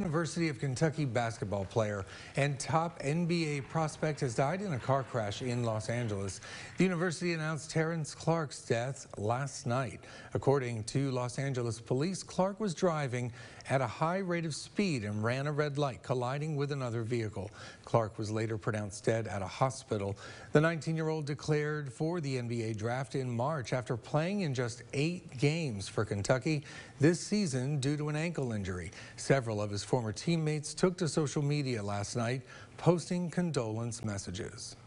University of Kentucky basketball player and top NBA prospect has died in a car crash in Los Angeles. The university announced Terrence Clarke's death last night. According to Los Angeles police, Clarke was driving at a high rate of speed and ran a red light, colliding with another vehicle. Clarke was later pronounced dead at a hospital. The 19-year-old declared for the NBA draft in March after playing in just eight games for Kentucky this season due to an ankle injury. Several of his former teammates took to social media last night, posting condolence messages.